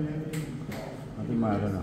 啊，弟买那呢？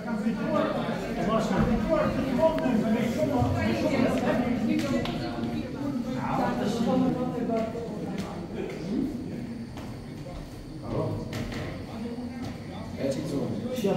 Para casar